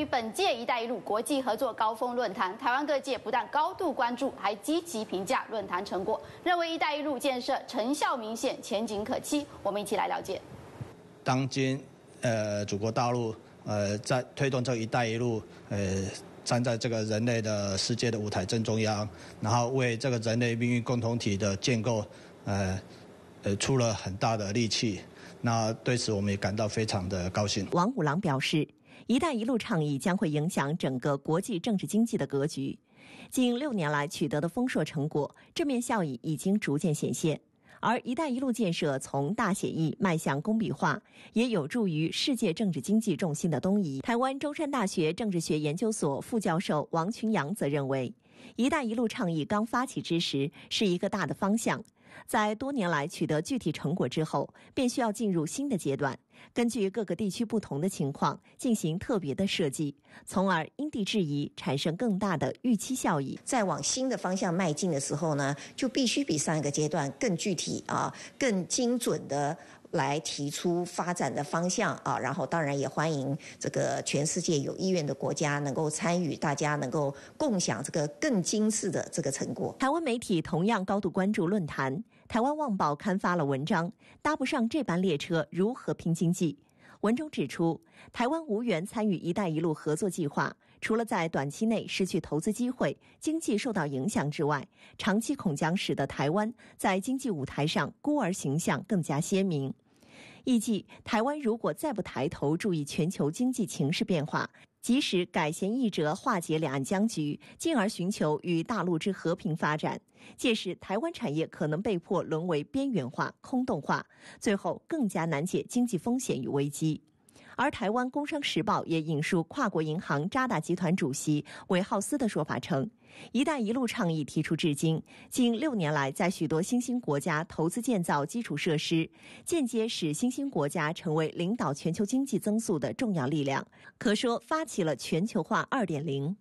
于本届“一带一路”国际合作高峰论坛，台湾各界不但高度关注，还积极评价论坛成果，认为“一带一路”建设成效明显，前景可期。我们一起来了解。当今，呃，祖国大陆，呃，在推动这“一带一路”，呃，站在这个人类的世界的舞台正中央，然后为这个人类命运共同体的建构，呃，呃，出了很大的力气。那对此，我们也感到非常的高兴。王五郎表示，“一带一路”倡议将会影响整个国际政治经济的格局。近六年来取得的丰硕成果，正面效益已经逐渐显现。而“一带一路”建设从大写意迈向工笔画，也有助于世界政治经济重心的东移。台湾中山大学政治学研究所副教授王群阳则认为，“一带一路”倡议刚发起之时是一个大的方向。在多年来取得具体成果之后，便需要进入新的阶段，根据各个地区不同的情况进行特别的设计，从而因地制宜，产生更大的预期效益。在往新的方向迈进的时候呢，就必须比上一个阶段更具体啊，更精准的。来提出发展的方向啊，然后当然也欢迎这个全世界有意愿的国家能够参与，大家能够共享这个更精致的这个成果。台湾媒体同样高度关注论坛，台湾旺报刊发了文章，搭不上这班列车如何拼经济？文中指出，台湾无缘参与“一带一路”合作计划，除了在短期内失去投资机会、经济受到影响之外，长期恐将使得台湾在经济舞台上孤儿形象更加鲜明。预计台湾如果再不抬头注意全球经济情势变化，即使改弦易辙化解两岸僵局，进而寻求与大陆之和平发展，届时台湾产业可能被迫沦为边缘化、空洞化，最后更加难解经济风险与危机。而台湾《工商时报》也引述跨国银行渣打集团主席韦浩斯的说法称，“一带一路”倡议提出至今，近六年来，在许多新兴国家投资建造基础设施，间接使新兴国家成为领导全球经济增速的重要力量，可说发起了全球化二点零。